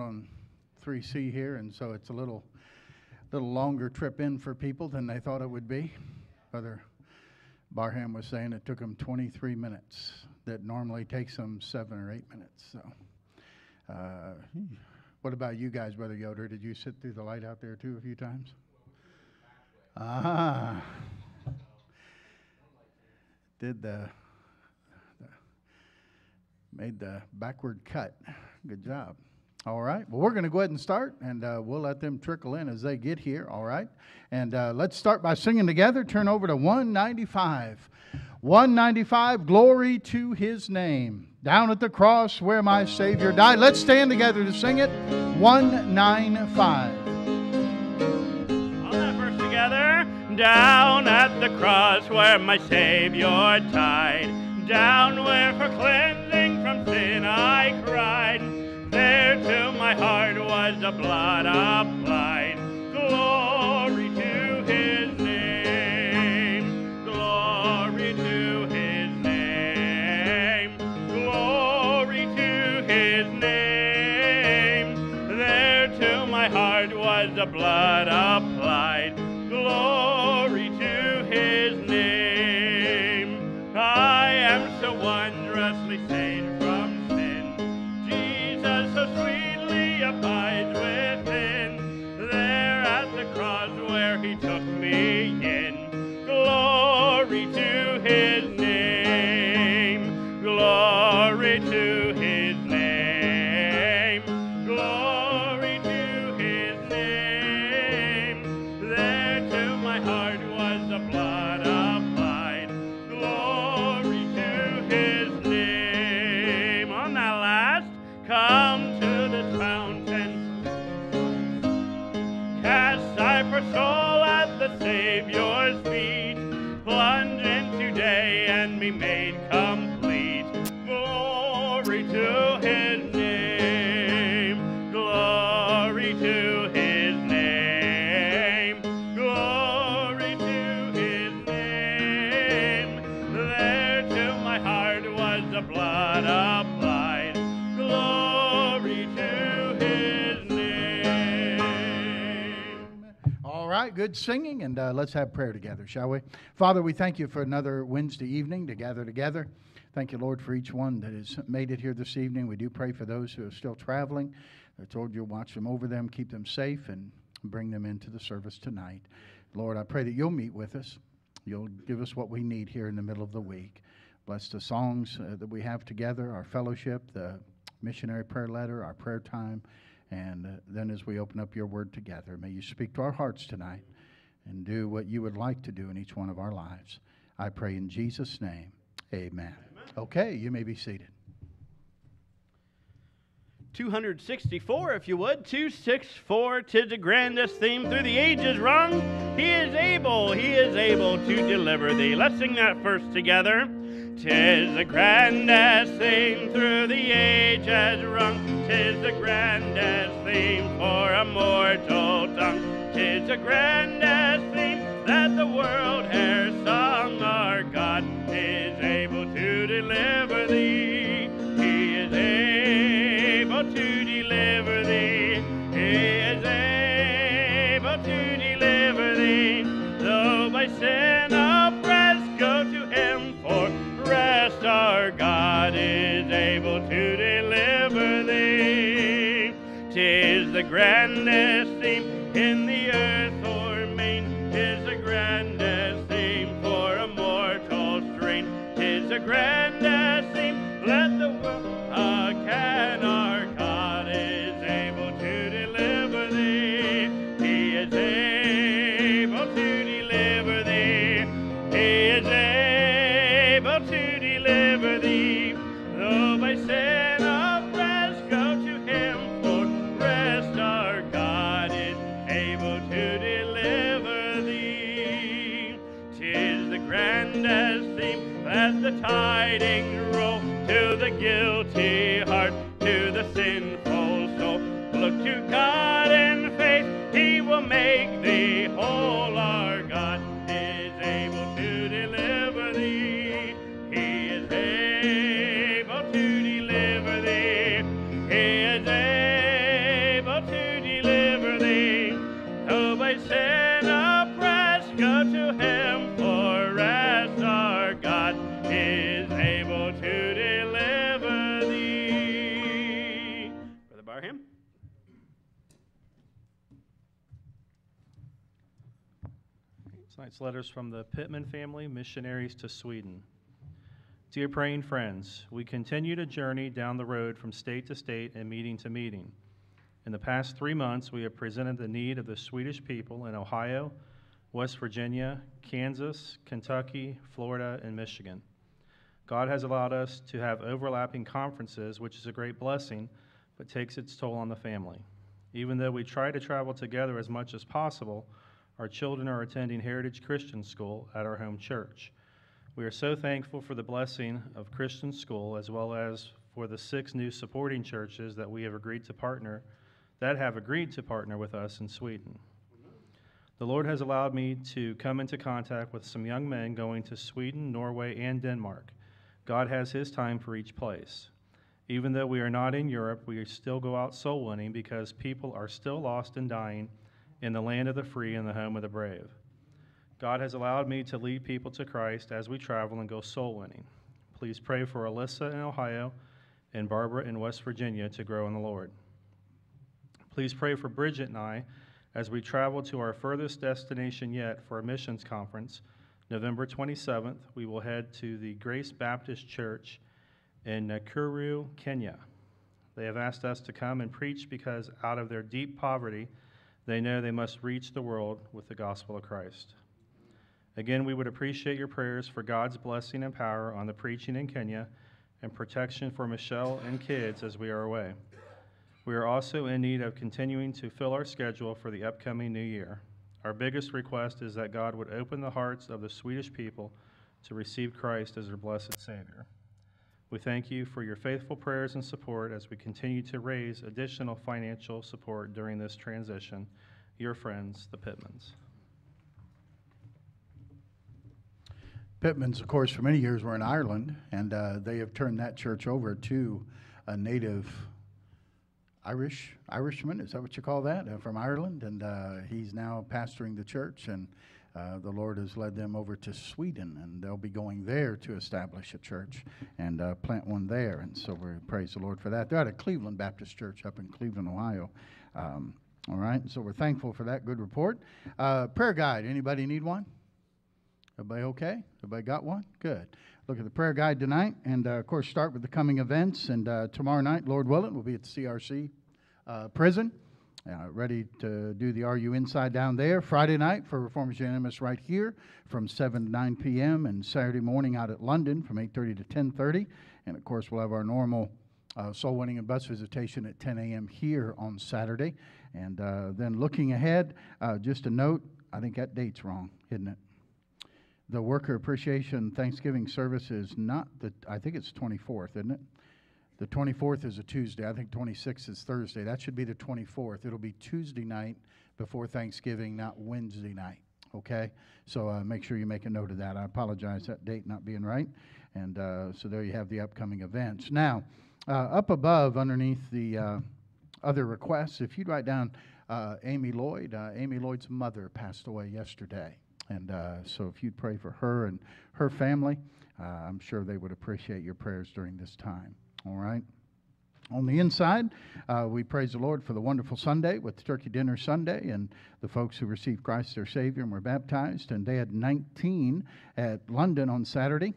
on 3C here, and so it's a little, little longer trip in for people than they thought it would be. Brother Barham was saying it took them 23 minutes. That normally takes them seven or eight minutes. So, uh, what about you guys, Brother Yoder? Did you sit through the light out there too a few times? Ah, did the, the made the backward cut. Good job. All right. Well, we're going to go ahead and start, and uh, we'll let them trickle in as they get here. All right. And uh, let's start by singing together. Turn over to 195. 195, glory to his name. Down at the cross where my Savior died. Let's stand together to sing it. 195. All that verse together. Down at the cross where my Savior died. Down where for cleansing from sin I cried. There to my heart was the blood applied. Glory to his name. Glory to his name. Glory to his name. There to my heart was the blood applied. Good singing, and uh, let's have prayer together, shall we? Father, we thank you for another Wednesday evening to gather together. Thank you, Lord, for each one that has made it here this evening. We do pray for those who are still traveling. I told you, watch them over them, keep them safe, and bring them into the service tonight. Lord, I pray that you'll meet with us. You'll give us what we need here in the middle of the week. Bless the songs uh, that we have together, our fellowship, the missionary prayer letter, our prayer time. And uh, then as we open up your word together, may you speak to our hearts tonight and do what you would like to do in each one of our lives. I pray in Jesus' name. Amen. Okay, you may be seated. 264, if you would. 264, tis the grandest theme through the ages rung. He is able, he is able to deliver thee. Let's sing that first together. Tis the grandest theme through the ages rung. Tis the grandest theme for a mortal tongue. Tis the grandest theme that the world has sung. The grandest theme in the earth or main. Tis the grandest theme for a mortal strain. Tis the grandest theme. Let the world uh, can that the to the guilty heart, to the sinful soul. Look to God in faith, He will make thee Tonight's letters from the Pittman family, missionaries to Sweden. Dear praying friends, we continue to journey down the road from state to state and meeting to meeting. In the past three months, we have presented the need of the Swedish people in Ohio, West Virginia, Kansas, Kentucky, Florida, and Michigan. God has allowed us to have overlapping conferences, which is a great blessing, but takes its toll on the family. Even though we try to travel together as much as possible, our children are attending Heritage Christian School at our home church. We are so thankful for the blessing of Christian School as well as for the six new supporting churches that we have agreed to partner that have agreed to partner with us in Sweden. The Lord has allowed me to come into contact with some young men going to Sweden, Norway, and Denmark. God has His time for each place. Even though we are not in Europe, we still go out soul winning because people are still lost and dying in the land of the free and the home of the brave. God has allowed me to lead people to Christ as we travel and go soul winning. Please pray for Alyssa in Ohio and Barbara in West Virginia to grow in the Lord. Please pray for Bridget and I as we travel to our furthest destination yet for a missions conference. November 27th, we will head to the Grace Baptist Church in Nakuru, Kenya. They have asked us to come and preach because out of their deep poverty, they know they must reach the world with the gospel of Christ. Again, we would appreciate your prayers for God's blessing and power on the preaching in Kenya and protection for Michelle and kids as we are away. We are also in need of continuing to fill our schedule for the upcoming new year. Our biggest request is that God would open the hearts of the Swedish people to receive Christ as their blessed Savior. We thank you for your faithful prayers and support as we continue to raise additional financial support during this transition. Your friends, the Pittmans. Pittmans, of course, for many years were in Ireland, and uh, they have turned that church over to a native Irish Irishman. Is that what you call that? Uh, from Ireland, and uh, he's now pastoring the church, and uh, the Lord has led them over to Sweden, and they'll be going there to establish a church and uh, plant one there. And so we praise the Lord for that. They're at a Cleveland Baptist Church up in Cleveland, Ohio. Um, all right, so we're thankful for that good report. Uh, prayer guide. Anybody need one? Everybody okay? Everybody got one? Good. Look at the prayer guide tonight, and uh, of course, start with the coming events. And uh, tomorrow night, Lord willing, we'll be at the CRC uh, prison, uh, ready to do the RU Inside down there. Friday night for Reformers Unanimous right here from 7 to 9 p.m. and Saturday morning out at London from 8:30 to 10:30. And of course, we'll have our normal uh, soul winning and bus visitation at 10 a.m. here on Saturday. And uh, then looking ahead, uh, just a note, I think that date's wrong, isn't it? The Worker Appreciation Thanksgiving service is not the, I think it's 24th, isn't it? The 24th is a Tuesday. I think 26th is Thursday. That should be the 24th. It'll be Tuesday night before Thanksgiving, not Wednesday night. Okay? So uh, make sure you make a note of that. I apologize that date not being right. And uh, so there you have the upcoming events. Now, uh, up above, underneath the uh, other requests, if you'd write down uh, Amy Lloyd, uh, Amy Lloyd's mother passed away yesterday. And so if you'd pray for her and her family, I'm sure they would appreciate your prayers during this time. All right? On the inside, uh, we praise the Lord for the wonderful Sunday with Turkey Dinner Sunday and the folks who received Christ their Savior and were baptized. And they had 19 at London on Saturday.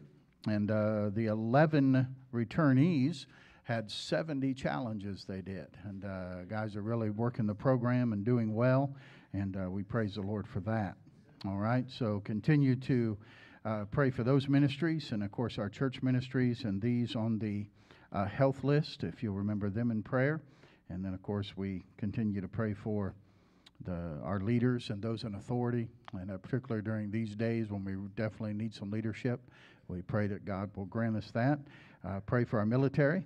And uh, the 11 returnees had 70 challenges they did. And uh, guys are really working the program and doing well. And uh, we praise the Lord for that. All right, so continue to uh, pray for those ministries and, of course, our church ministries and these on the uh, health list, if you'll remember them in prayer. And then, of course, we continue to pray for the, our leaders and those in authority, and uh, particularly during these days when we definitely need some leadership. We pray that God will grant us that. Uh, pray for our military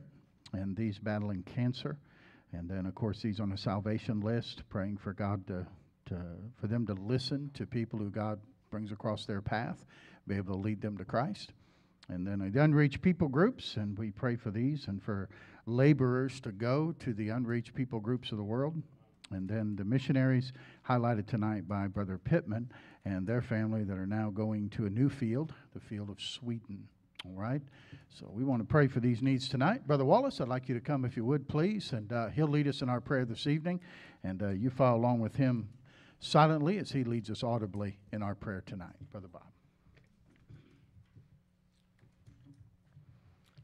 and these battling cancer. And then, of course, these on the salvation list, praying for God to to, for them to listen to people who God brings across their path, be able to lead them to Christ. And then the unreached people groups, and we pray for these and for laborers to go to the unreached people groups of the world. And then the missionaries highlighted tonight by Brother Pittman and their family that are now going to a new field, the field of Sweden. All right? So we want to pray for these needs tonight. Brother Wallace, I'd like you to come if you would, please. And uh, he'll lead us in our prayer this evening. And uh, you follow along with him silently as he leads us audibly in our prayer tonight. Brother Bob.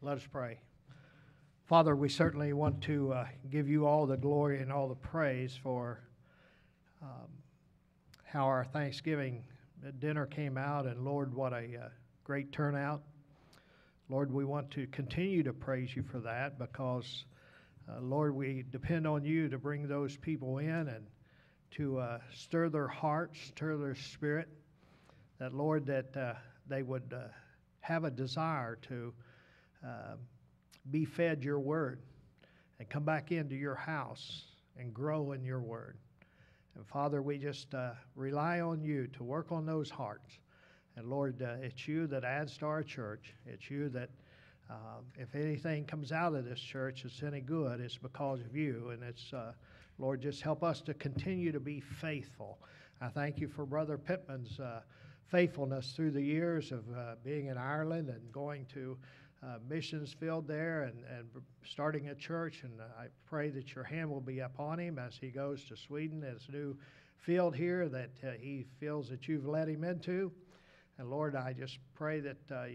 Let us pray. Father, we certainly want to uh, give you all the glory and all the praise for um, how our Thanksgiving dinner came out, and Lord, what a uh, great turnout. Lord, we want to continue to praise you for that because, uh, Lord, we depend on you to bring those people in and to uh, stir their hearts, stir their spirit. That, Lord, that uh, they would uh, have a desire to um, be fed your word and come back into your house and grow in your word. And Father, we just uh, rely on you to work on those hearts. And Lord, uh, it's you that adds to our church. It's you that, um, if anything comes out of this church that's any good, it's because of you. And it's, uh, Lord, just help us to continue to be faithful. I thank you for Brother Pittman's uh, faithfulness through the years of uh, being in Ireland and going to uh, missions field there and, and starting a church. And I pray that your hand will be upon him as he goes to Sweden, as new field here that uh, he feels that you've led him into. And Lord, I just pray that uh,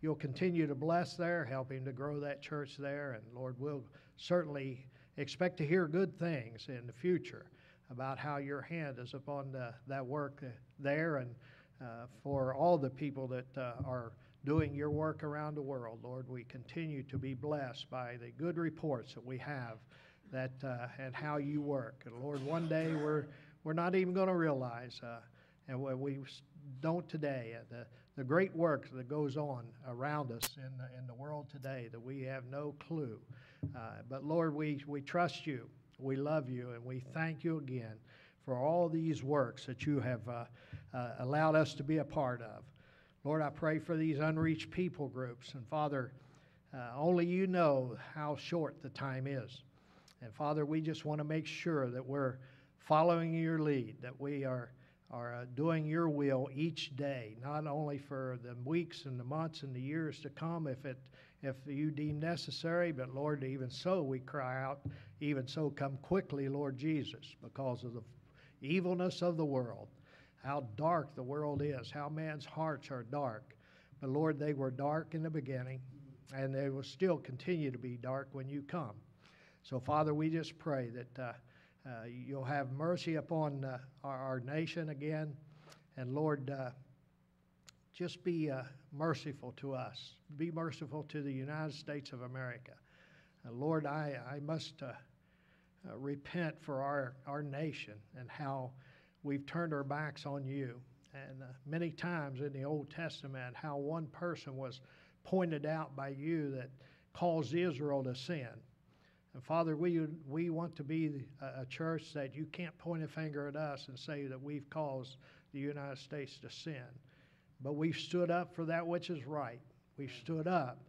you'll continue to bless there, help him to grow that church there. And Lord, we'll certainly expect to hear good things in the future about how your hand is upon the, that work uh, there and uh, for all the people that uh, are doing your work around the world. Lord, we continue to be blessed by the good reports that we have that uh, and how you work. And Lord, one day we're we're not even going to realize, uh, and we, we don't today, uh, the the great work that goes on around us in the, in the world today that we have no clue. Uh, but Lord, we we trust you, we love you, and we thank you again for all these works that you have uh, uh, allowed us to be a part of. Lord, I pray for these unreached people groups. And Father, uh, only you know how short the time is. And Father, we just want to make sure that we're following your lead, that we are, are uh, doing your will each day, not only for the weeks and the months and the years to come if, it, if you deem necessary, but Lord, even so we cry out, even so come quickly, Lord Jesus, because of the evilness of the world how dark the world is, how man's hearts are dark. But Lord, they were dark in the beginning, and they will still continue to be dark when you come. So, Father, we just pray that uh, uh, you'll have mercy upon uh, our, our, nation again. And Lord, uh, just be uh, merciful to us. Be merciful to the United States of America. Lord, I, I must uh, repent for our, our nation and how we've turned our backs on you. And uh, many times in the Old Testament, how one person was pointed out by you that caused Israel to sin. And Father, we, we want to be a, a church that you can't point a finger at us and say that we've caused the United States to sin. But we've stood up for that which is right. We've stood up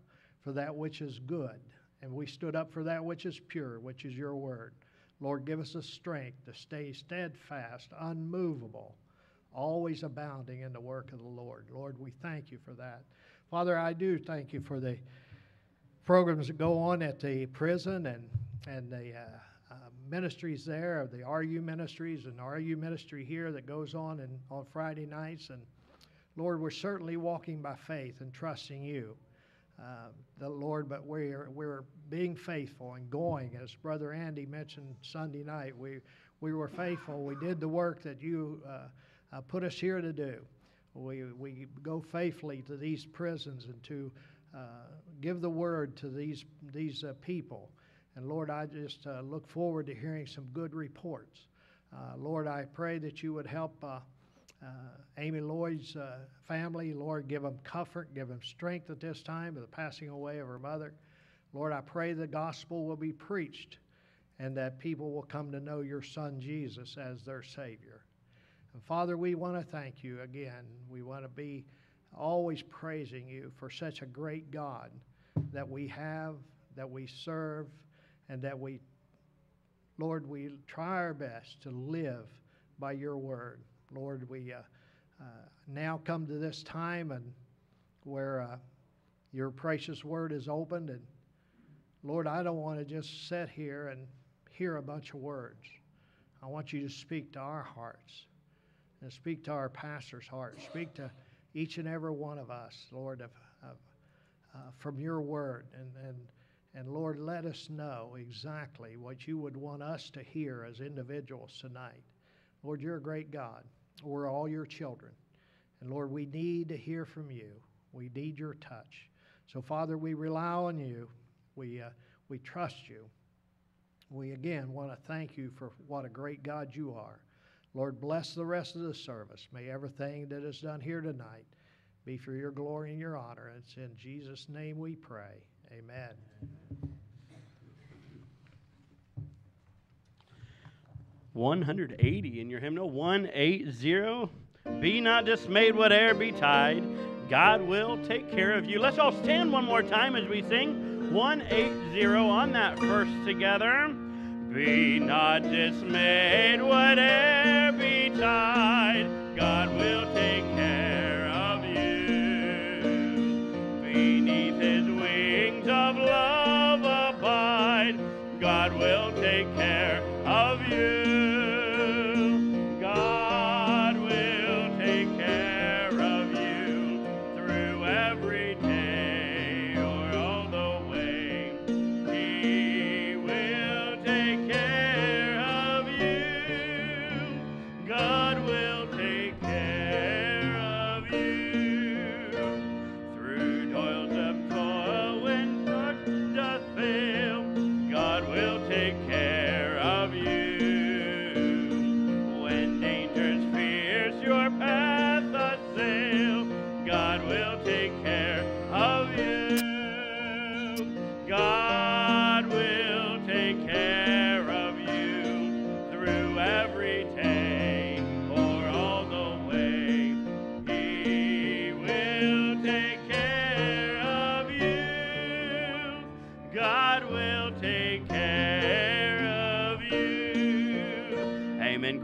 for that which is good. And we stood up for that which is pure, which is your word. Lord, give us the strength to stay steadfast, unmovable, always abounding in the work of the Lord. Lord, we thank you for that. Father, I do thank you for the programs that go on at the prison and, and the uh, uh, ministries there, the RU ministries and RU ministry here that goes on in, on Friday nights. And Lord, we're certainly walking by faith and trusting you uh, the Lord, but we're, we're being faithful and going. As Brother Andy mentioned Sunday night, we, we were faithful. We did the work that you uh, uh, put us here to do. We, we go faithfully to these prisons and to uh, give the word to these, these uh, people. And Lord, I just look forward to hearing some good reports. Lord, I pray that you would help Amy Lloyd's uh, family. Lord, give them comfort, give them strength at this time of the passing away of her mother. Lord, I pray the gospel will be preached and that people will come to know your son Jesus as their Savior. And Father, we want to thank you again. We want to be always praising you for such a great God that we have, that we serve, and that we Lord, we try our best to live by your word. Lord, we uh, uh, now come to this time and where uh, your precious word is opened. And Lord, I don't want to just sit here and hear a bunch of words. I want you to speak to our hearts and speak to our pastor's heart. Speak to each and every one of us, Lord, of, of uh, from your word. And, and, and Lord, let us know exactly what you would want us to hear as individuals tonight. Lord, you're a great God. We're all your children. And Lord, we need to hear from you. We need your touch. So, Father, we rely on you. We, uh, we trust you. We again want to thank you for what a great God you are. Lord, bless the rest of the service. May everything that is done here tonight be for your glory and your honor. It's in Jesus' name we pray. Amen. Amen. 180 in your hymnal 180. Be not dismayed, whate'er betide. God will take care of you. Let's all stand one more time as we sing 180 on that verse together. Be not dismayed, whate'er betide, God will take care of you. Beneath his wings of love abide, God will take care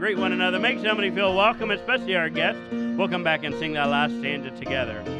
Greet one another. Make somebody feel welcome, especially our guests. We'll come back and sing that last stanza together.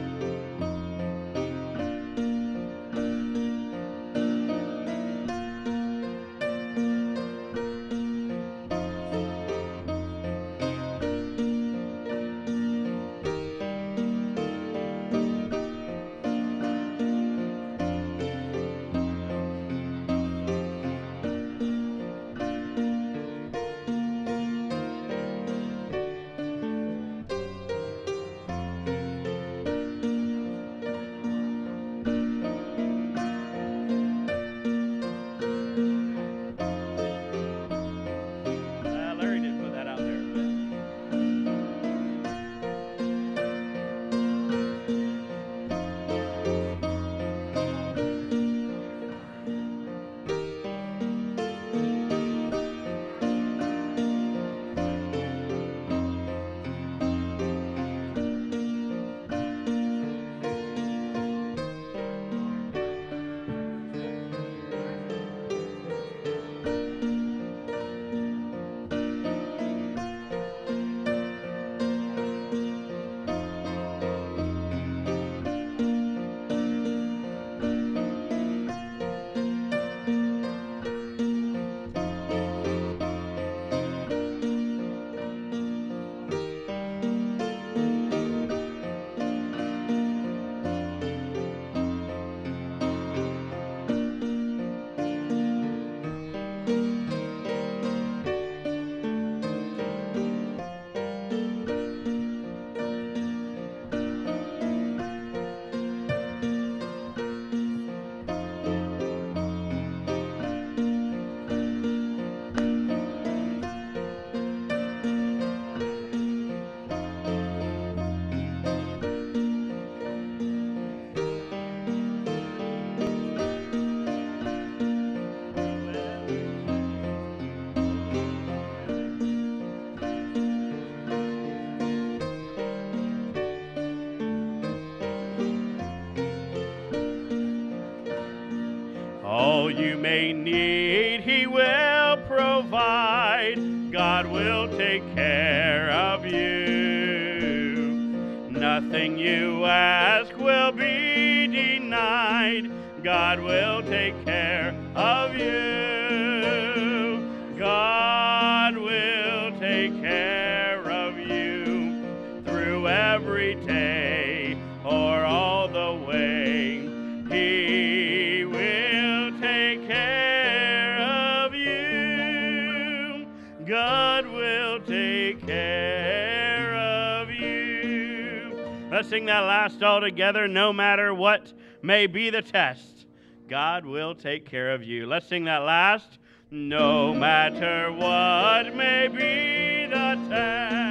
That last all together, no matter what may be the test. God will take care of you. Let's sing that last. No matter what may be the test,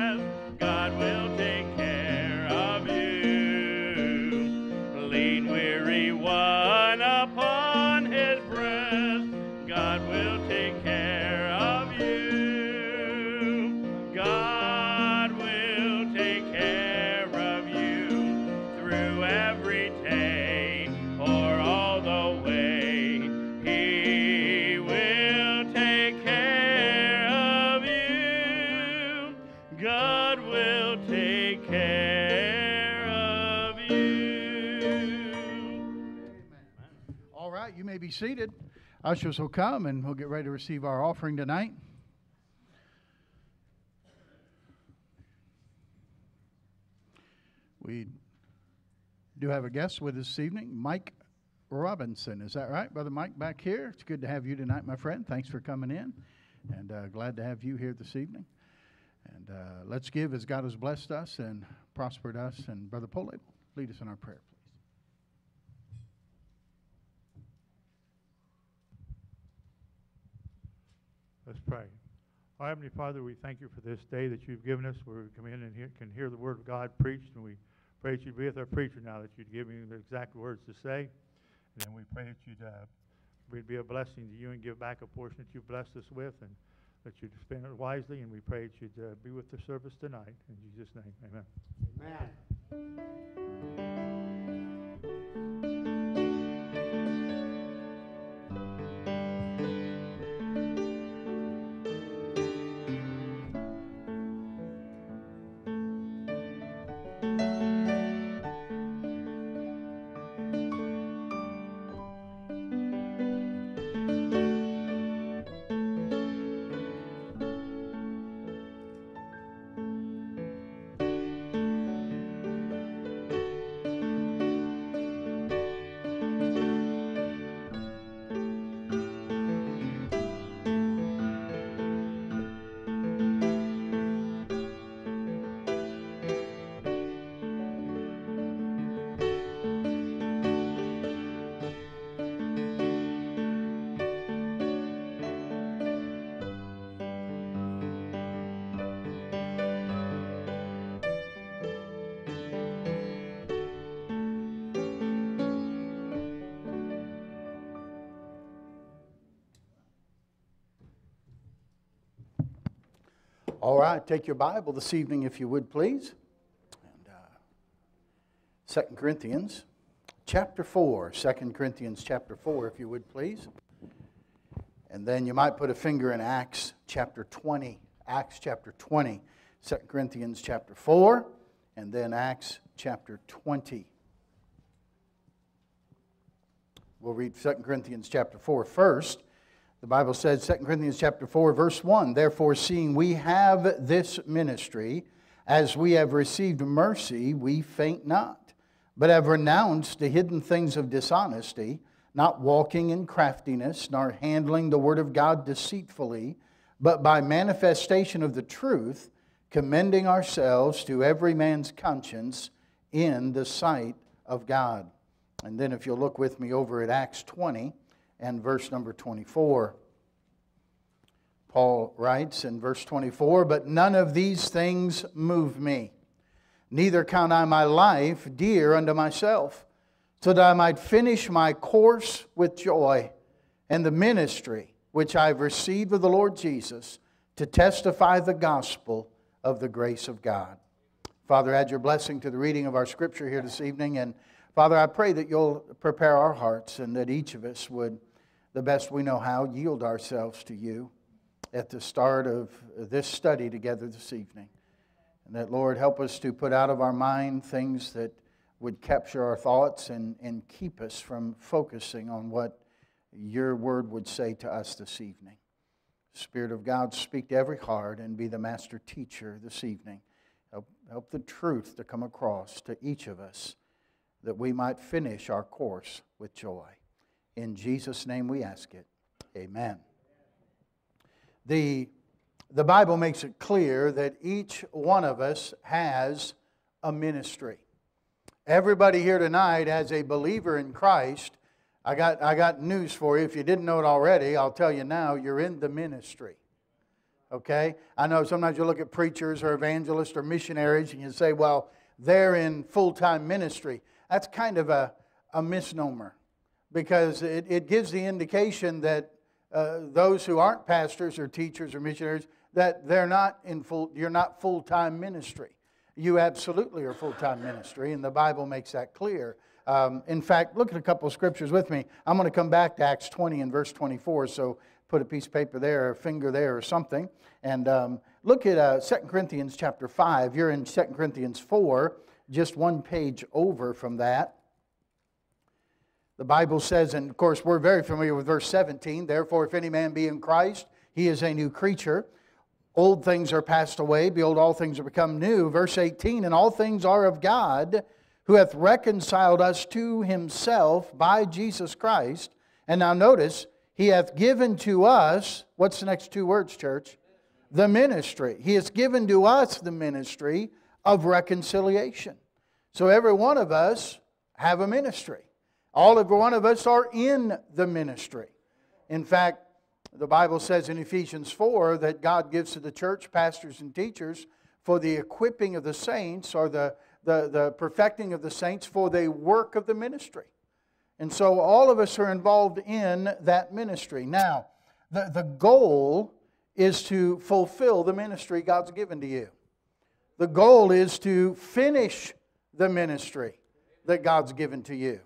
take care of you. All right, you may be seated. Ushers will come and we'll get ready to receive our offering tonight. We do have a guest with us this evening, Mike Robinson. Is that right, Brother Mike, back here? It's good to have you tonight, my friend. Thanks for coming in, and uh, glad to have you here this evening. And uh, let's give as God has blessed us and prospered us. And Brother Polable, lead us in our prayer, please. Let's pray. Our Heavenly Father, we thank you for this day that you've given us where we come in and hear, can hear the Word of God preached. And we pray that you'd be with our preacher now, that you'd give him the exact words to say. And we pray that you'd uh, we'd be a blessing to you and give back a portion that you've blessed us with and that you'd spend it wisely. And we pray that you'd uh, be with the service tonight. In Jesus' name, amen. amen. All right, take your Bible this evening, if you would, please. And, uh, 2 Corinthians chapter 4. 2 Corinthians chapter 4, if you would, please. And then you might put a finger in Acts chapter 20. Acts chapter 20. 2 Corinthians chapter 4, and then Acts chapter 20. We'll read 2 Corinthians chapter 4 first. The Bible says, 2 Corinthians chapter 4, verse 1, Therefore, seeing we have this ministry, as we have received mercy, we faint not, but have renounced the hidden things of dishonesty, not walking in craftiness, nor handling the word of God deceitfully, but by manifestation of the truth, commending ourselves to every man's conscience in the sight of God. And then, if you'll look with me over at Acts 20 and verse number 24. Paul writes in verse 24, But none of these things move me, neither count I my life dear unto myself, so that I might finish my course with joy and the ministry which I have received of the Lord Jesus to testify the gospel of the grace of God. Father, add your blessing to the reading of our scripture here this evening. And Father, I pray that you'll prepare our hearts and that each of us would, the best we know how, yield ourselves to you. at the start of this study together this evening. And that, Lord, help us to put out of our mind things that would capture our thoughts and, and keep us from focusing on what your word would say to us this evening. Spirit of God, speak to every heart and be the master teacher this evening. Help, help the truth to come across to each of us that we might finish our course with joy. In Jesus' name we ask it. Amen. The, the Bible makes it clear that each one of us has a ministry. Everybody here tonight, as a believer in Christ, I got, I got news for you. If you didn't know it already, I'll tell you now you're in the ministry. Okay? I know sometimes you look at preachers or evangelists or missionaries and you say, well, they're in full time ministry. That's kind of a, a misnomer because it, it gives the indication that uh, those who aren't pastors or teachers or missionaries that they're not in full you're not full-time ministry. You absolutely are full-time ministry and the bible makes that clear. Um, in fact look at a couple of scriptures with me. I'm going to come back to acts 20 and verse 24 so put a piece of paper there or a finger there or something. And um, look at uh, 2 corinthians chapter 5 you're in 2 corinthians 4 just one page over from that the Bible says, and of course, we're very familiar with verse 17 therefore, if any man be in Christ, he is a new creature. Old things are passed away, behold, all things are become new. Verse 18, and all things are of God, who hath reconciled us to himself by Jesus Christ. And now notice, he hath given to us, what's the next two words, church? The ministry. He has given to us the ministry of reconciliation. So every one of us have a ministry. All of one of us are in the ministry. In fact, the Bible says in Ephesians 4 that God gives to the church pastors and teachers for the equipping of the saints or the, the, the perfecting of the saints for the work of the ministry. And so all of us are involved in that ministry. Now, the, the goal is to fulfill the ministry God's given to you. The goal is to finish the ministry that God's given to you.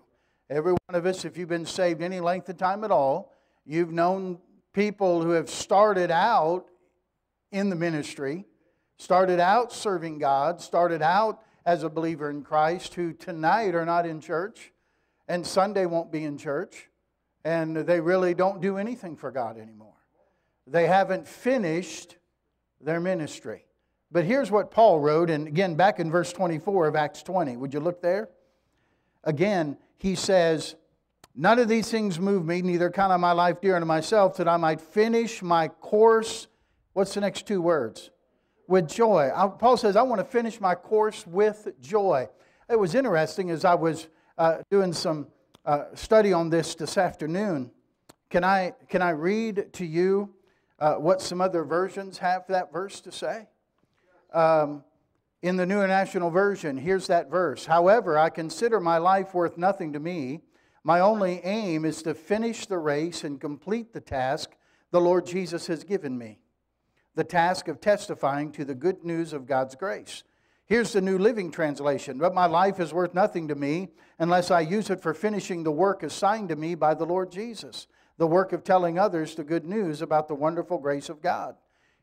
Every one of us, if you've been saved any length of time at all, you've known people who have started out in the ministry, started out serving God, started out as a believer in Christ, who tonight are not in church and Sunday won't be in church, and they really don't do anything for God anymore. They haven't finished their ministry. But here's what Paul wrote, and again, back in verse 24 of Acts 20. Would you look there? Again, he says, None of these things move me, neither count I my life dear unto myself, that I might finish my course. What's the next two words? With joy. Paul says, I want to finish my course with joy. It was interesting as I was uh, doing some uh, study on this this afternoon. Can I, can I read to you uh, what some other versions have that verse to say? Um, in the New International Version, here's that verse. However, I consider my life worth nothing to me. My only aim is to finish the race and complete the task the Lord Jesus has given me the task of testifying to the good news of God's grace. Here's the New Living Translation. But my life is worth nothing to me unless I use it for finishing the work assigned to me by the Lord Jesus, the work of telling others the good news about the wonderful grace of God.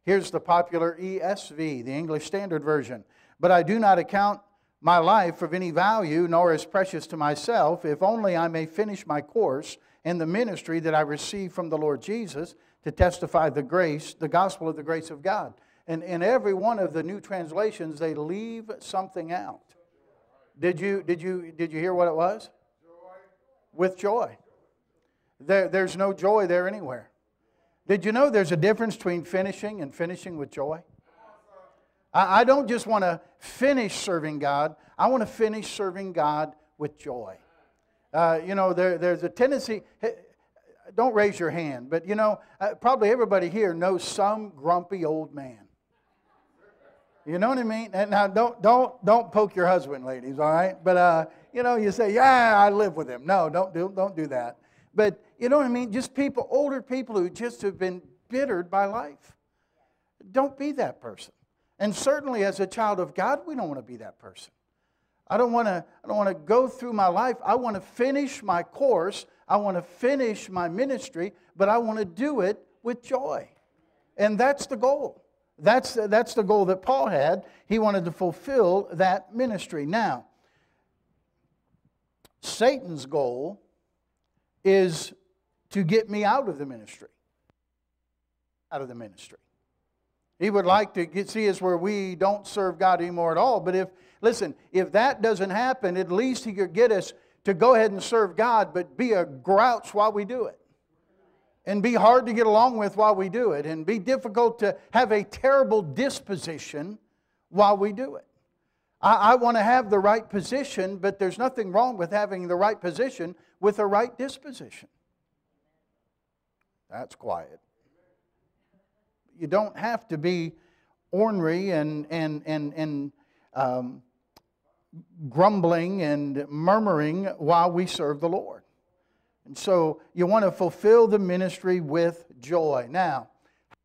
Here's the popular ESV, the English Standard Version. But I do not account my life of any value, nor as precious to myself, if only I may finish my course in the ministry that I received from the Lord Jesus to testify the grace, the gospel of the grace of God. And in every one of the new translations, they leave something out. Did you, did you, did you hear what it was? Joy. With joy. There, there's no joy there anywhere. Did you know there's a difference between finishing and finishing with joy? I, I don't just want to finish serving God, I want to finish serving God with joy. Uh, you know, there, there's a tendency, don't raise your hand, but you know, uh, probably everybody here knows some grumpy old man. You know what I mean? And now, don't don't don't poke your husband, ladies. All right, but uh, you know, you say, "Yeah, I live with him." No, don't do don't do that. But you know what I mean? Just people, older people who just have been bittered by life. Don't be that person. And certainly as a child of God, we don't want to be that person. I don't want to, I don't want to go through my life. I want to finish my course. I want to finish my ministry, but I want to do it with joy. And that's the goal. That's, that's the goal that Paul had. He wanted to fulfill that ministry. Now, Satan's goal is to get me out of the ministry. Out of the ministry. He would like to get, see us where we don't serve God anymore at all. But if, listen, if that doesn't happen, at least he could get us to go ahead and serve God, but be a grouch while we do it. And be hard to get along with while we do it. And be difficult to have a terrible disposition while we do it. I, I want to have the right position, but there's nothing wrong with having the right position with a right disposition. That's quiet you don't have to be ornery and, and, and, and um, grumbling and murmuring while we serve the Lord. And so you want to fulfill the ministry with joy. Now,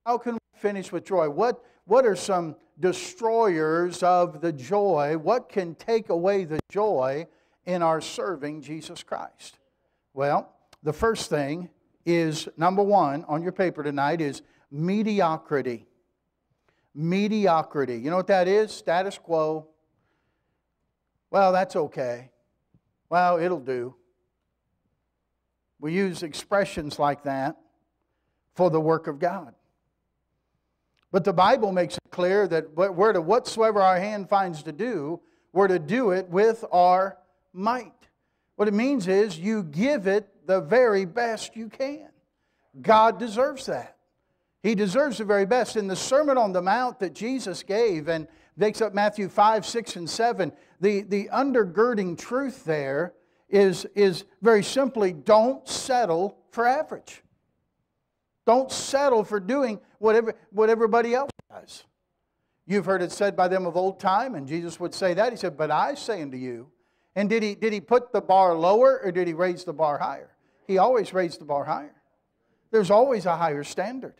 how can we finish with joy? What, what are some destroyers of the joy? What can take away the joy in our serving Jesus Christ? Well, the first thing is number one on your paper tonight is mediocrity. Mediocrity. You know what that is? Status quo. Well, that's okay. Well, it'll do. We use expressions like that for the work of God. But the Bible makes it clear that we're to whatsoever our hand finds to do, we're to do it with our might. What it means is you give it the very best you can. God deserves that. He deserves the very best. In the Sermon on the Mount that Jesus gave and makes up Matthew 5, 6, and 7, the, the undergirding truth there is, is very simply don't settle for average. Don't settle for doing whatever, what everybody else does. You've heard it said by them of old time, and Jesus would say that. He said, But I say unto you, and did he, did he put the bar lower or did he raise the bar higher? He always raised the bar higher. There's always a higher standard.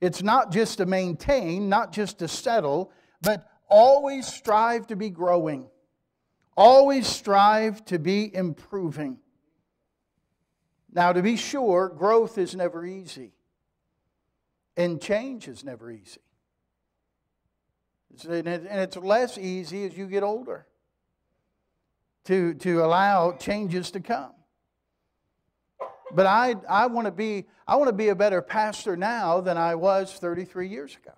It's not just to maintain, not just to settle, but always strive to be growing. Always strive to be improving. Now, to be sure, growth is never easy, and change is never easy. And it's less easy as you get older to, to allow changes to come. But I, I want to be I want to be a better pastor now than I was 33 years ago.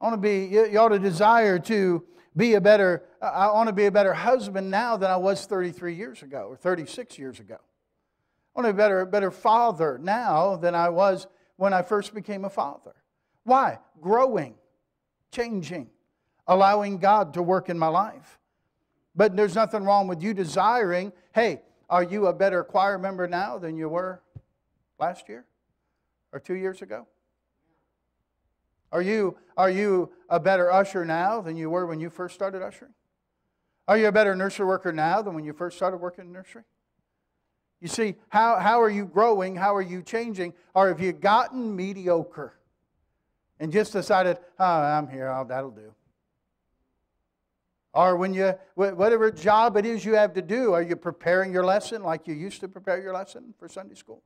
I want to be you, you ought to desire to be a better I want to be a better husband now than I was 33 years ago or 36 years ago. I want to be a better, better father now than I was when I first became a father. Why? Growing, changing, allowing God to work in my life. But there's nothing wrong with you desiring, hey, are you a better choir member now than you were last year or two years ago? Are you, are you a better usher now than you were when you first started ushering? Are you a better nursery worker now than when you first started working in nursery? You see, how, how are you growing? How are you changing? Or have you gotten mediocre and just decided, oh, I'm here, I'll, that'll do? Or when you, whatever job it is you have to do, are you preparing your lesson like you used to prepare your lesson for Sunday school?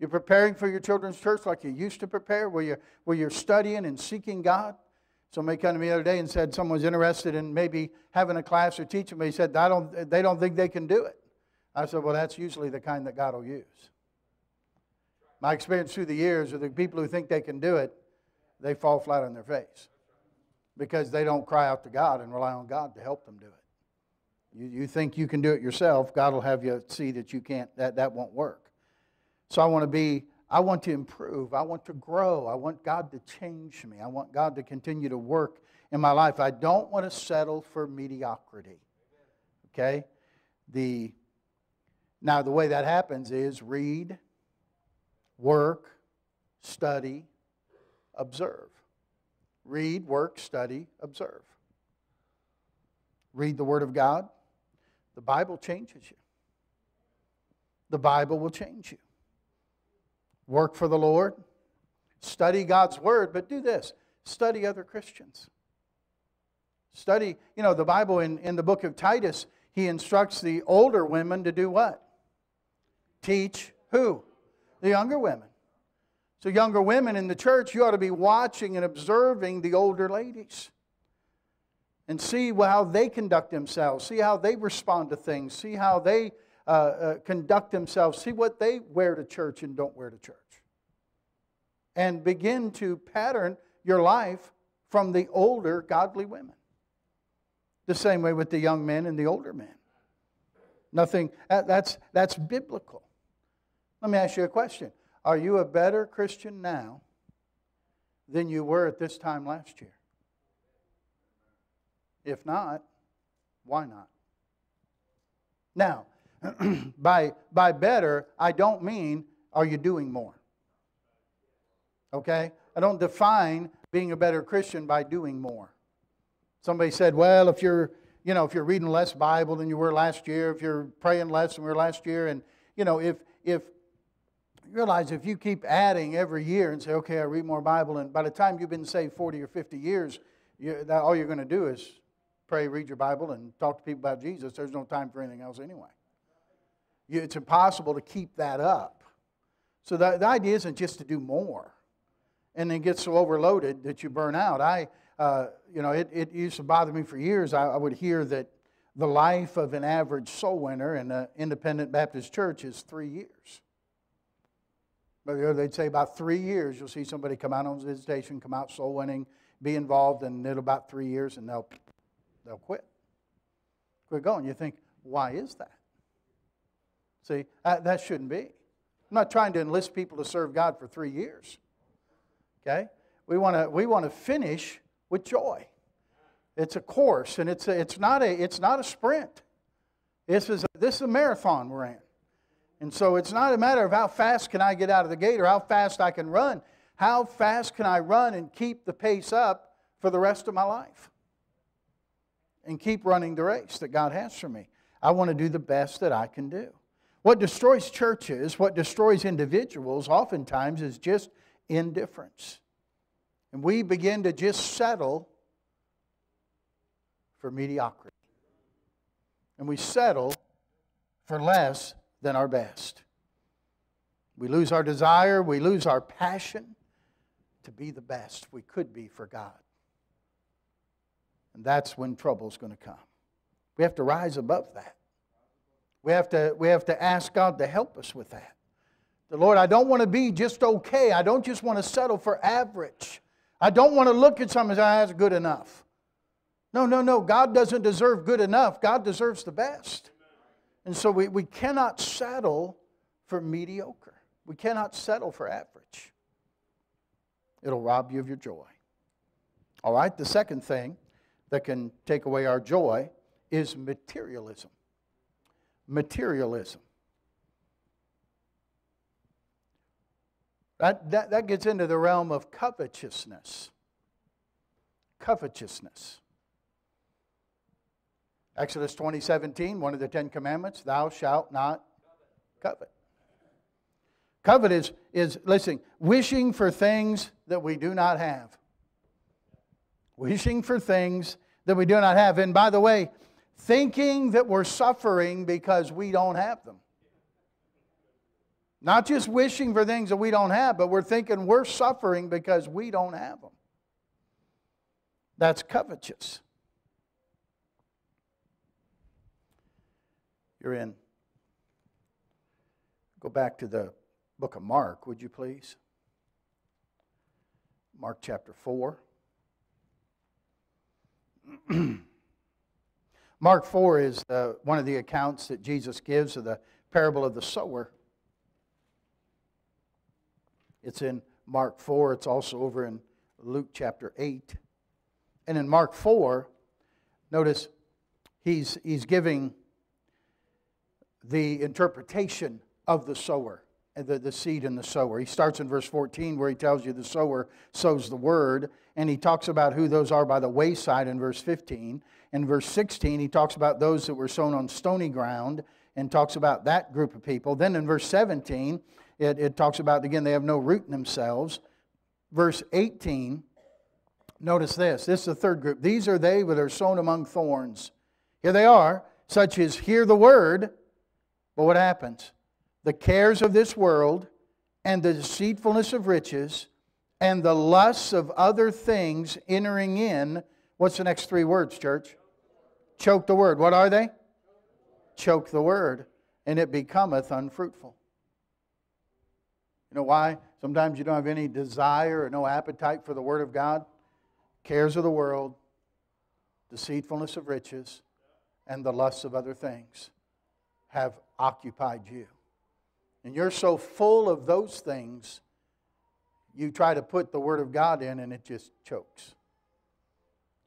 You're preparing for your children's church like you used to prepare, where you're, where you're studying and seeking God? Somebody came to me the other day and said someone was interested in maybe having a class or teaching, but he said, I don't, they don't think they can do it. I said, Well, that's usually the kind that God will use. My experience through the years of the people who think they can do it, they fall flat on their face because they don't cry out to God and rely on God to help them do it. You, you think you can do it yourself, God will have you see that you can't, that, that won't work. So I want to be, I want to improve. I want to grow. I want God to change me. I want God to continue to work in my life. I don't want to settle for mediocrity. Okay? The now the way that happens is read, work, study, observe. Read, work, study, observe. Read the Word of God. The Bible changes you. The Bible will change you work for the Lord, study God's Word, but do this study other Christians. Study, you know, the Bible in, in the book of Titus, he instructs the older women to do what? Teach who? The younger women. So, younger women in the church, you ought to be watching and observing the older ladies and see how they conduct themselves, see how they respond to things, see how they uh, uh, conduct themselves, see what they wear to church and don't wear to church. And begin to pattern your life from the older godly women. The same way with the young men and the older men. Nothing, that's, that's biblical. Let me ask you a question Are you a better Christian now than you were at this time last year? If not, why not? Now, by, by better, I don't mean are you doing more? Okay? I don't define being a better Christian by doing more. Somebody said, well, if you're, you know, if you're reading less Bible than you were last year, if you're praying less than we were last year, and, you know, if, if, realize if you keep adding every year and say, okay, I read more Bible, and by the time you've been saved 40 or 50 years, you, that, all you're going to do is pray, read your Bible, and talk to people about Jesus. There's no time for anything else anyway. You, it's impossible to keep that up. So the, the idea isn't just to do more and then get so overloaded that you burn out. I, uh, you know, it, it used to bother me for years. I, I would hear that the life of an average soul winner in an independent Baptist church is three years. But they'd say about three years, you'll see somebody come out on visitation, come out soul winning, be involved, and it'll about three years, and they'll, they'll quit. Quit going. You think, why is that? See, that, shouldn't be. I'm not trying to enlist people to serve God for three years. Okay? We want to we want to finish with joy. It's a course, and it's a, it's not a it's not a sprint. This is a, this is a marathon we're in, and so it's not a matter of how fast can I get out of the gate or how fast I can run. How fast can I run and keep the pace up for the rest of my life, and keep running the race that God has for me? I want to do the best that I can do. What destroys churches, what destroys individuals, oftentimes is just indifference. And we begin to just settle for mediocrity. And we settle for less than our best. We lose our desire, we lose our passion to be the best we could be for God. And that's when trouble's going to come. We have to rise above that. We have to, we have to ask God to help us with that. The Lord, I don't want to be just okay. I don't just want to settle for average. I don't want to look at something and say, ah, that's good enough. No, no, no. God doesn't deserve good enough. God deserves the best. And so we, we cannot settle for mediocre. We cannot settle for average. It'll rob you of your joy. All right, the second thing that can take away our joy is materialism. Materialism. That, that, that gets into the realm of covetousness. Covetousness. Exodus 20, 17, one of the Ten Commandments, thou shalt not covet. Covet is, is, listen, wishing for things that we do not have. Wishing for things that we do not have. And by the way, thinking that we're suffering because we don't have them. Not just wishing for things that we don't have, but we're thinking we're suffering because we don't have them. That's covetous. You're in. Go back to the book of Mark, would you please? Mark chapter 4. Mark 4 is uh, one of the accounts that Jesus gives of the parable of the sower. It's in Mark 4. It's also over in Luke chapter 8. And in Mark 4, notice he's, he's giving the interpretation of the sower, the, the seed and the sower. He starts in verse 14 where he tells you the sower sows the word, and he talks about who those are by the wayside in verse 15. In verse 16, he talks about those that were sown on stony ground and talks about that group of people. Then in verse 17, it, it talks about, again, they have no root in themselves. Verse 18, notice this. This is the third group. These are they that are sown among thorns. Here they are, such as hear the word, but what happens? The cares of this world and the deceitfulness of riches and the lusts of other things entering in. What's the next three words, church? Choke the word. What are they? Choke the word, and it becometh unfruitful. You know why? Sometimes you don't have any desire or no appetite for the Word of God. Cares of the world, deceitfulness of riches, and the lusts of other things have occupied you. And you're so full of those things, you try to put the Word of God in and it just chokes.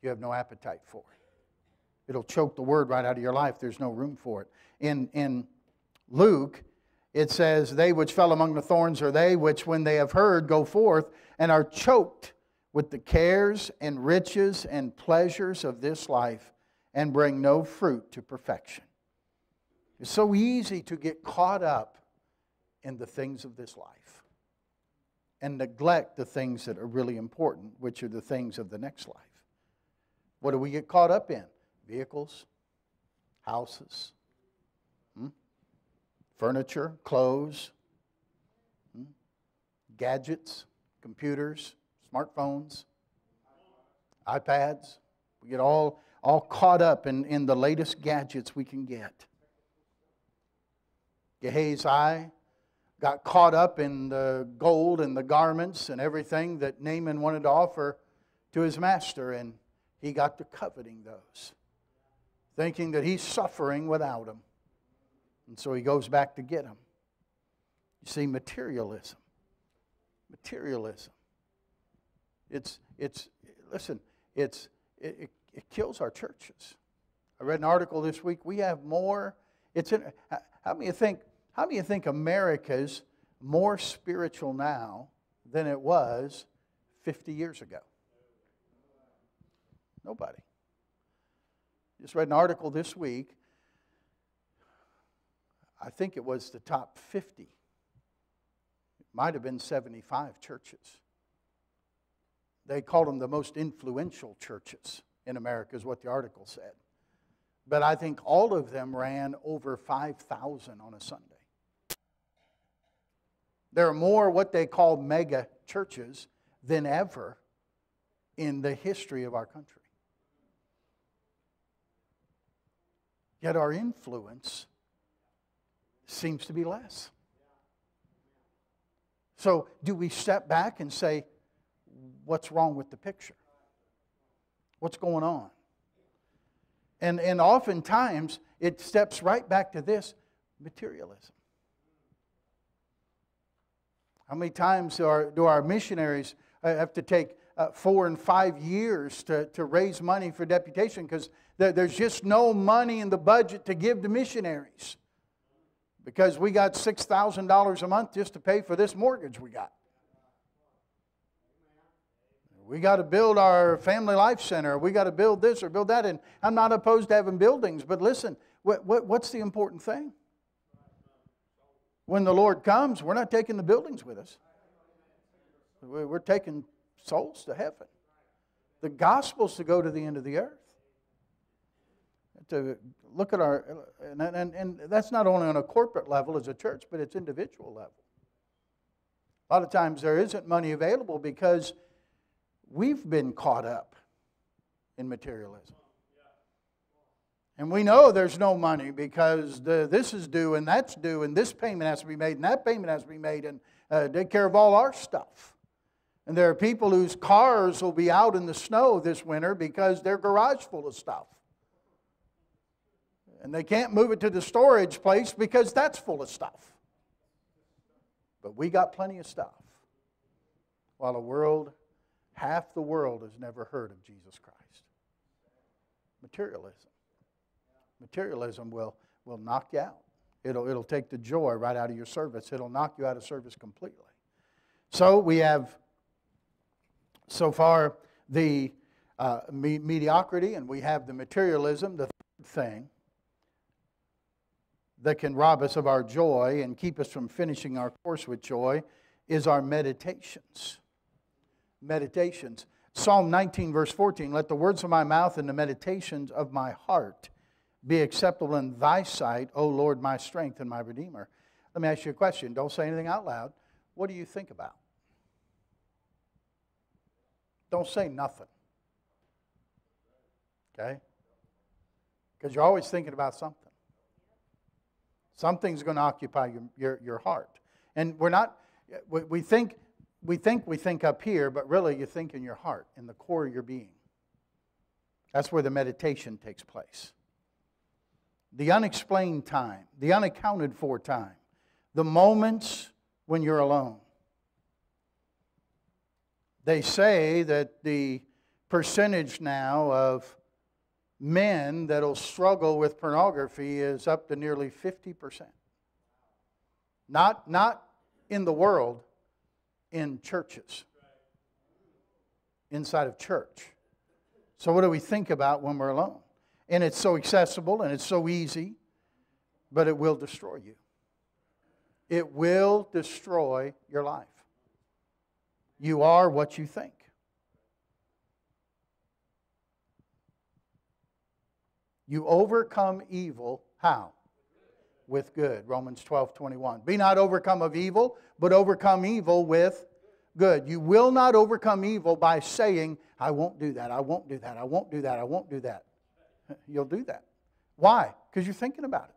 You have no appetite for it. It'll choke the Word right out of your life. There's no room for it. In, in Luke, it says, They which fell among the thorns are they which, when they have heard, go forth and are choked with the cares and riches and pleasures of this life and bring no fruit to perfection. It's so easy to get caught up in the things of this life and neglect the things that are really important, which are the things of the next life. What do we get caught up in? Vehicles, houses, hmm? furniture, clothes, hmm? gadgets, computers, smartphones, iPads. We get all, all caught up in, in the latest gadgets we can get. Gehazi got caught up in the gold and the garments and everything that Naaman wanted to offer to his master, and he got to coveting those, thinking that he's suffering without them. And so he goes back to get them. You see, materialism. Materialism. It's, it's listen, it's, it, it, it kills our churches. I read an article this week. We have more. It's in, how many you think how do you think America's more spiritual now than it was 50 years ago? Nobody. Just read an article this week. I think it was the top 50. It might have been 75 churches. They called them the most influential churches in America, is what the article said. But I think all of them ran over 5,000 on a Sunday. There are more what they call mega churches than ever in the history of our country. Yet our influence seems to be less. So, do we step back and say, what's wrong with the picture? What's going on? And, and oftentimes, it steps right back to this materialism. How many times do our, do our missionaries uh, have to take uh, four and five years to, to raise money for deputation because there's just no money in the budget to give to missionaries because we got $6,000 a month just to pay for this mortgage we got. We got to build our family life center. We got to build this or build that. And I'm not opposed to having buildings, but listen, what, what, what's the important thing? When the Lord comes, we're not taking the buildings with us. We're taking souls to heaven. The gospel's to go to the end of the earth. To look at our, and, and, and that's not only on a corporate level as a church, but it's individual level. A lot of times there isn't money available because we've been caught up in materialism. And we know there's no money because the, this is due and that's due and this payment has to be made and that payment has to be made and uh, take care of all our stuff. And there are people whose cars will be out in the snow this winter because their garage full of stuff. And they can't move it to the storage place because that's full of stuff. But we got plenty of stuff. While the world, half the world has never heard of Jesus Christ. Materialism. Materialism will, will knock you out. It'll, it'll take the joy right out of your service. It'll knock you out of service completely. So we have so far the uh, me- mediocrity and we have the materialism, the third thing that can rob us of our joy and keep us from finishing our course with joy is our meditations. Meditations. Psalm 19, verse 14 Let the words of my mouth and the meditations of my heart be acceptable in thy sight, O Lord, my strength and my redeemer. Let me ask you a question. Don't say anything out loud. what do you think about? Don't say nothing. Okay? Because you're always thinking about something. Something's going to occupy your, your, your heart. And we're not, we, we, think, we think we think up here, but really you think in your heart, in the core of your being. That's where the meditation takes place. The unexplained time, the unaccounted for time, the moments when you're alone. They say that the percentage now of men that'll struggle with pornography is up to nearly 50%. Not, not in the world, in churches, inside of church. So, what do we think about when we're alone? And it's so accessible and it's so easy, but it will destroy you. It will destroy your life. You are what you think. You overcome evil how? With good. Romans 12, 21. Be not overcome of evil, but overcome evil with good. You will not overcome evil by saying, I won't do that, I won't do that, I won't do that, I won't do that. You'll do that. Why? Because you're thinking about it.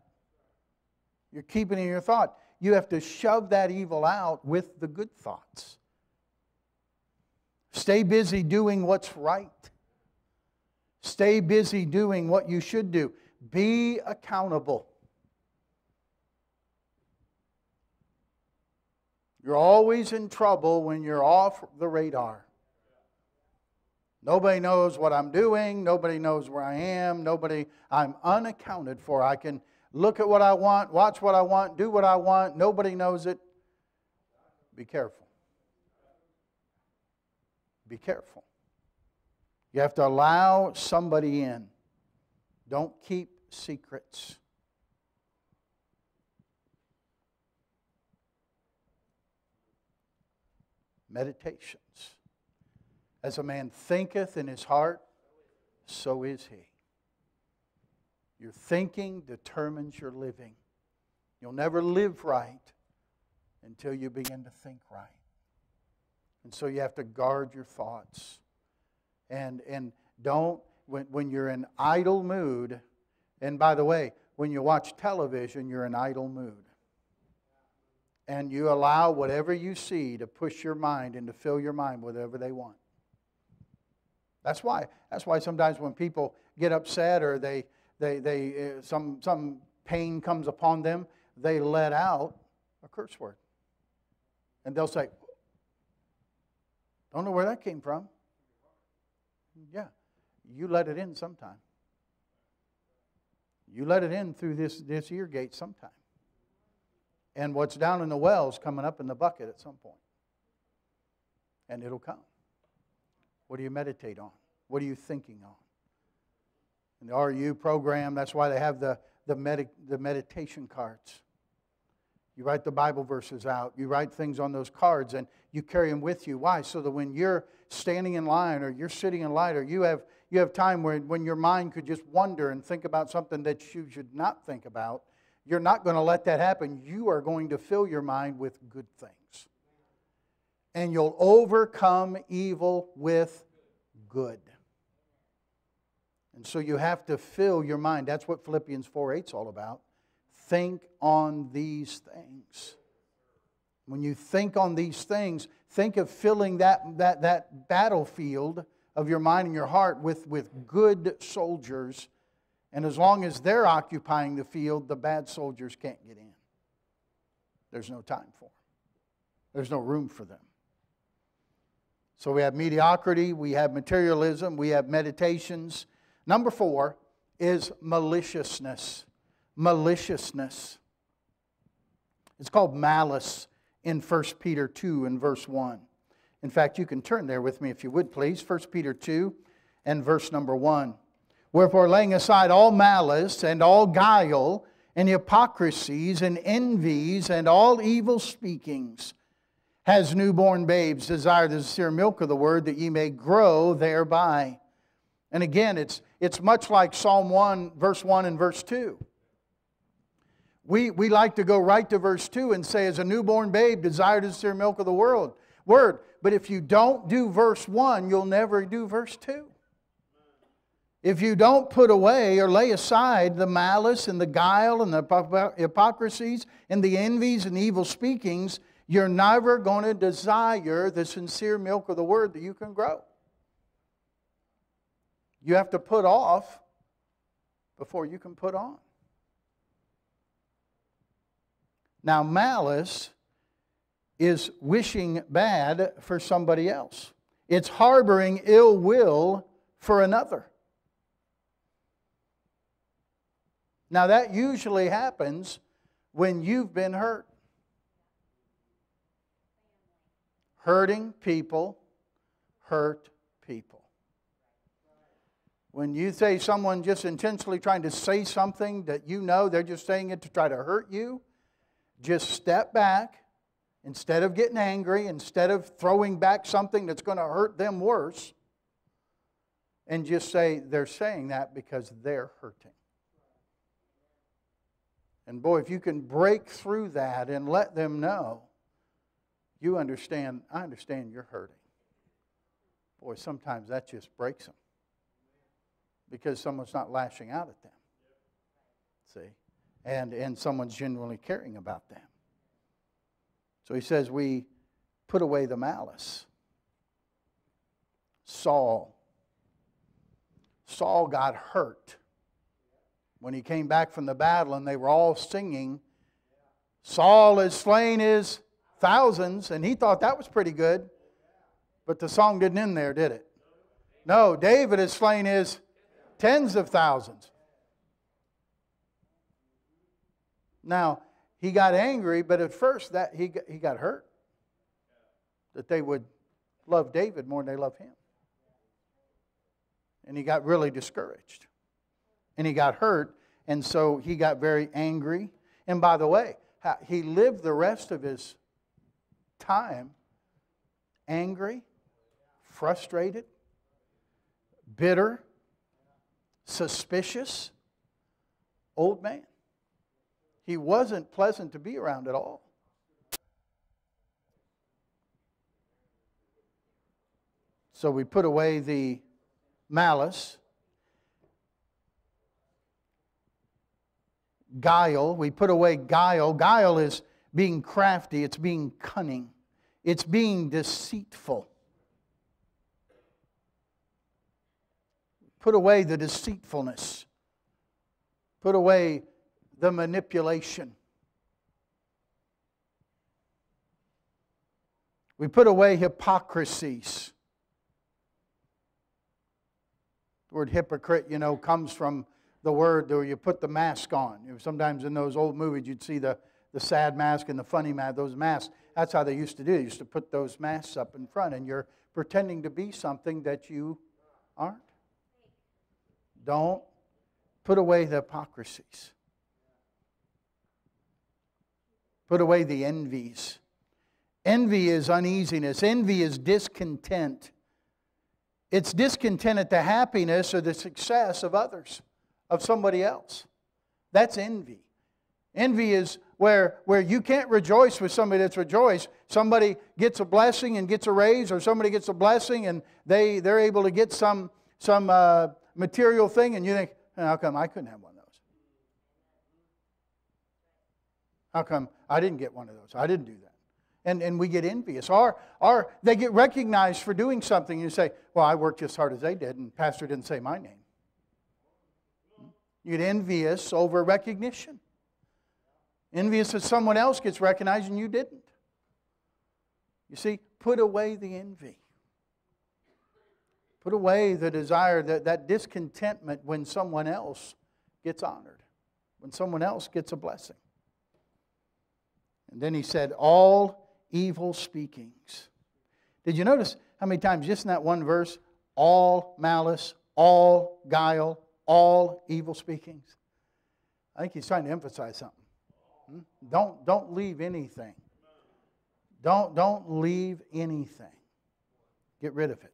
You're keeping in your thought. You have to shove that evil out with the good thoughts. Stay busy doing what's right. Stay busy doing what you should do. Be accountable. You're always in trouble when you're off the radar. Nobody knows what I'm doing. Nobody knows where I am. Nobody, I'm unaccounted for. I can look at what I want, watch what I want, do what I want. Nobody knows it. Be careful. Be careful. You have to allow somebody in. Don't keep secrets. Meditations. As a man thinketh in his heart, so is he. Your thinking determines your living. You'll never live right until you begin to think right. And so you have to guard your thoughts. And, and don't, when, when you're in idle mood, and by the way, when you watch television, you're in idle mood. And you allow whatever you see to push your mind and to fill your mind with whatever they want. That's why. That's why sometimes when people get upset or they, they, they, uh, some, some pain comes upon them, they let out a curse word. And they'll say, Don't know where that came from. Yeah, you let it in sometime. You let it in through this, this ear gate sometime. And what's down in the well is coming up in the bucket at some point. And it'll come. What do you meditate on? What are you thinking on? In the RU program, that's why they have the, the, med- the meditation cards. You write the Bible verses out. You write things on those cards and you carry them with you. Why? So that when you're standing in line or you're sitting in line or you have, you have time where, when your mind could just wander and think about something that you should not think about, you're not going to let that happen. You are going to fill your mind with good things. And you'll overcome evil with good. And so you have to fill your mind. That's what Philippians 4 8 is all about. Think on these things. When you think on these things, think of filling that, that, that battlefield of your mind and your heart with, with good soldiers. And as long as they're occupying the field, the bad soldiers can't get in. There's no time for them, there's no room for them. So we have mediocrity, we have materialism, we have meditations. Number four is maliciousness maliciousness. It's called malice in 1 Peter 2 and verse 1. In fact, you can turn there with me if you would, please. 1 Peter 2 and verse number 1. Wherefore, laying aside all malice and all guile and hypocrisies and envies and all evil speakings, has newborn babes desire the sincere milk of the word that ye may grow thereby. And again, it's, it's much like Psalm 1, verse 1 and verse 2 We, we like to go right to verse 2 and say, as a newborn babe desired the sincere milk of the world, word. But if you don't do verse 1, you'll never do verse 2. If you don't put away or lay aside the malice and the guile and the hypocrisies and the envies and evil speakings, you're never going to desire the sincere milk of the word that you can grow. You have to put off before you can put on. Now, malice is wishing bad for somebody else, it's harboring ill will for another. Now, that usually happens when you've been hurt. Hurting people hurt people. When you say someone just intentionally trying to say something that you know they're just saying it to try to hurt you, just step back. Instead of getting angry, instead of throwing back something that's going to hurt them worse, and just say they're saying that because they're hurting. And boy, if you can break through that and let them know, you understand, I understand you're hurting. Boy, sometimes that just breaks them because someone's not lashing out at them. See? And, and someone's genuinely caring about them. So he says, We put away the malice. Saul. Saul got hurt when he came back from the battle and they were all singing, Saul has slain his thousands, and he thought that was pretty good. But the song didn't end there, did it? No, David has slain his tens of thousands. Now, he got angry, but at first that he got, he got hurt. That they would love David more than they love him. And he got really discouraged. And he got hurt, and so he got very angry. And by the way, he lived the rest of his time angry, frustrated, bitter, suspicious, old man. He wasn't pleasant to be around at all. So we put away the malice, guile. We put away guile. Guile is being crafty, it's being cunning, it's being deceitful. Put away the deceitfulness. Put away the manipulation. We put away hypocrisies. The word hypocrite, you know, comes from the word where you put the mask on. Sometimes in those old movies, you'd see the, the sad mask and the funny mask, those masks. That's how they used to do. They used to put those masks up in front, and you're pretending to be something that you aren't. Don't put away the hypocrisies. Put away the envies. Envy is uneasiness, envy is discontent. It's discontent at the happiness or the success of others, of somebody else. That's envy. Envy is where, where you can't rejoice with somebody that's rejoiced. Somebody gets a blessing and gets a raise, or somebody gets a blessing and they, they're able to get some, some uh, material thing, and you think, how come I couldn't have one? Of those? How come I didn't get one of those? I didn't do that. And, and we get envious. Or, or they get recognized for doing something. And you say, Well, I worked just as hard as they did, and Pastor didn't say my name. You get envious over recognition. Envious that someone else gets recognized and you didn't. You see, put away the envy. Put away the desire, that, that discontentment when someone else gets honored, when someone else gets a blessing. And then he said, All evil speakings. Did you notice how many times, just in that one verse, all malice, all guile, all evil speakings? I think he's trying to emphasize something. Hmm? Don't, don't leave anything. Don't, don't leave anything. Get rid of it.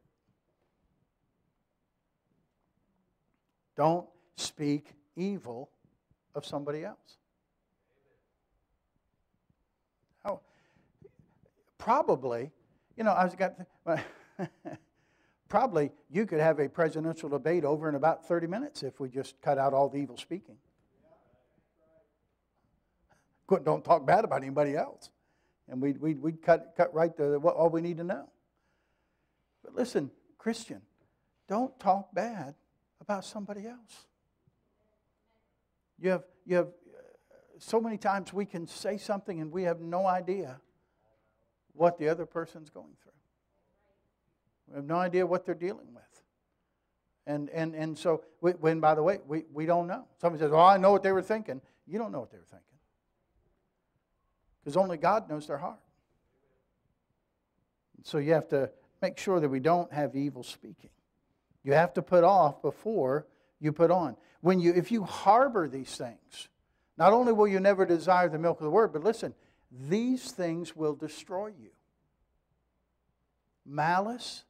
Don't speak evil of somebody else. Oh, probably, you know, I was got. probably you could have a presidential debate over in about 30 minutes if we just cut out all the evil speaking. Don't talk bad about anybody else. And we'd, we'd, we'd cut, cut right to what, all we need to know. But listen, Christian, don't talk bad about somebody else. You have, you have uh, so many times we can say something and we have no idea what the other person's going through. We have no idea what they're dealing with. And, and, and so, we, when, by the way, we, we don't know. Somebody says, Oh, I know what they were thinking. You don't know what they were thinking. Because only God knows their heart. So you have to make sure that we don't have evil speaking. You have to put off before you put on. When you, if you harbor these things, not only will you never desire the milk of the word, but listen, these things will destroy you. Malice,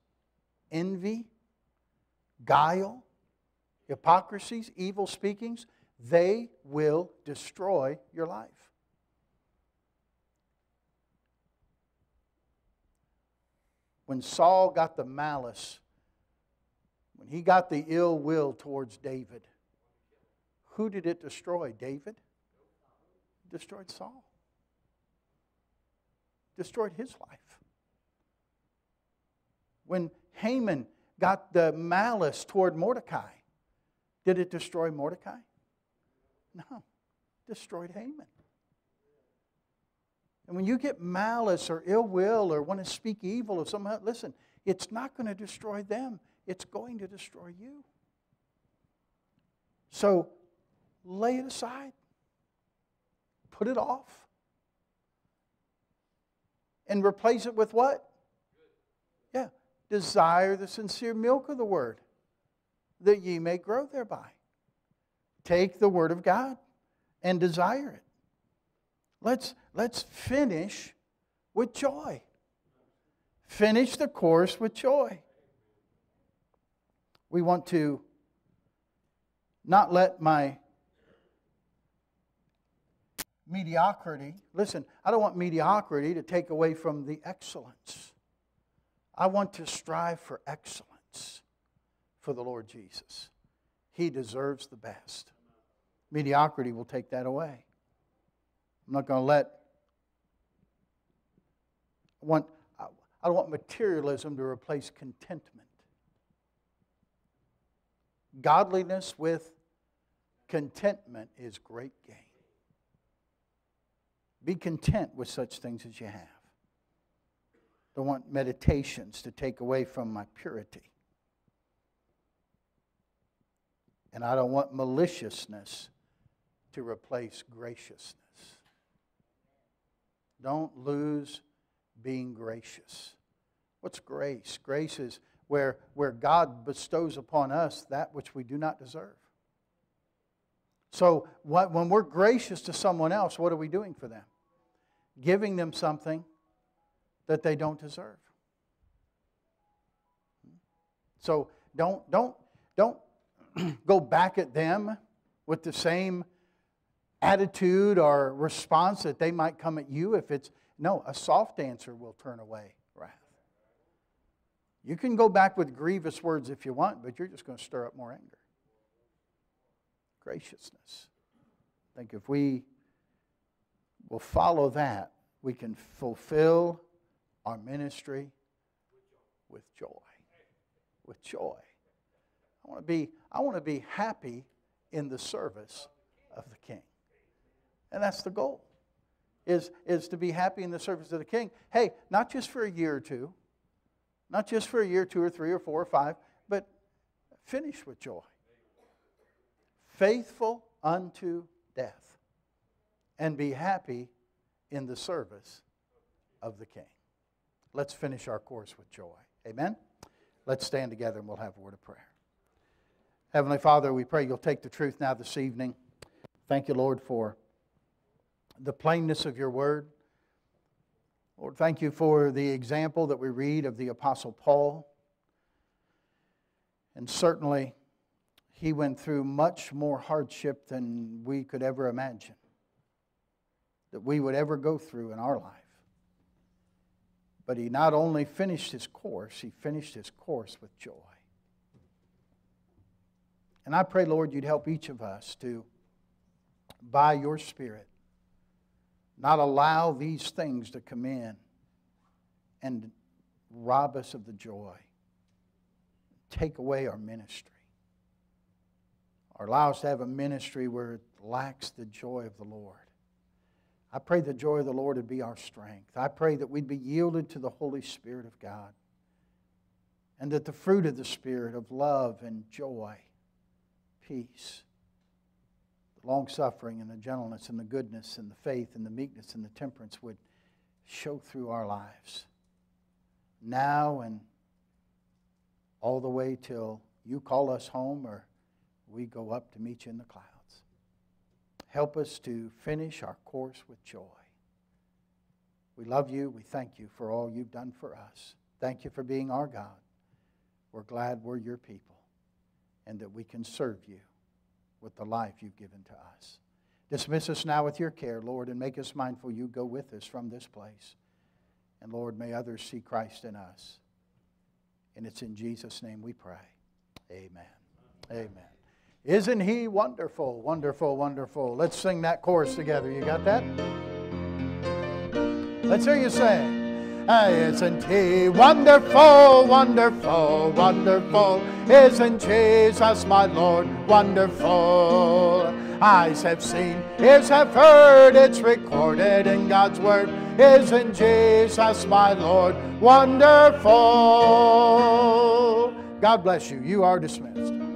envy, guile, hypocrisies, evil speakings, they will destroy your life. When Saul got the malice, when he got the ill will towards David, who did it destroy? David? It destroyed Saul. Destroyed his life. When Haman got the malice toward Mordecai, did it destroy Mordecai? No. Destroyed Haman. And when you get malice or ill will or want to speak evil of someone, listen, it's not going to destroy them, it's going to destroy you. So lay it aside, put it off, and replace it with what? Yeah, desire the sincere milk of the word, that ye may grow thereby. Take the word of God and desire it. Let's, let's finish with joy. Finish the course with joy. We want to not let my mediocrity, listen, I don't want mediocrity to take away from the excellence. I want to strive for excellence for the Lord Jesus. He deserves the best. Mediocrity will take that away. I'm not going to let want I don't want materialism to replace contentment. Godliness with contentment is great gain. Be content with such things as you have. Don't want meditations to take away from my purity. And I don't want maliciousness to replace graciousness. Don't lose being gracious. What's grace? Grace is where, where God bestows upon us that which we do not deserve. So when we're gracious to someone else, what are we doing for them? Giving them something that they don't deserve. So don't, don't, don't go back at them with the same attitude or response that they might come at you if it's no a soft answer will turn away wrath. You can go back with grievous words if you want but you're just going to stir up more anger. Graciousness. I think if we will follow that we can fulfill our ministry with joy. With joy. I want to be i want to be happy in the service of the king. And that's the goal, is, is to be happy in the service of the king. Hey, not just for a year or two, not just for a year, two or three or four or five, but finish with joy. Faithful unto death, and be happy in the service of the king. Let's finish our course with joy. Amen? Let's stand together and we'll have a word of prayer. Heavenly Father, we pray you'll take the truth now this evening. Thank you, Lord, for the plainness of your word. Lord, thank you for the example that we read of the Apostle Paul. And certainly, he went through much more hardship than we could ever imagine, that we would ever go through in our life. But he not only finished his course, he finished his course with joy. And I pray, Lord, you'd help each of us to, by your Spirit, not allow these things to come in and rob us of the joy, take away our ministry, or allow us to have a ministry where it lacks the joy of the Lord. I pray the joy of the Lord would be our strength. I pray that we'd be yielded to the Holy Spirit of God and that the fruit of the Spirit of love and joy, peace, long suffering and the gentleness and the goodness and the faith and the meekness and the temperance would show through our lives now and all the way till you call us home or we go up to meet you in the clouds. Help us to finish our course with joy. We love you. We thank you for all you've done for us. Thank you for being our God. We're glad we're your people and that we can serve you with the life you've given to us. Dismiss us now with your care, Lord, and make us mindful you go with us from this place. And Lord, may others see Christ in us. And it's in Jesus' name we pray. Amen. Amen. Isn't he wonderful, wonderful, wonderful? Let's sing that chorus together. You got that? Let's hear you sing. Uh, isn't he wonderful, wonderful, wonderful? Isn't Jesus my Lord wonderful? Eyes have seen, ears have heard, it's recorded in God's Word. Isn't Jesus my Lord wonderful? God bless you. You are dismissed.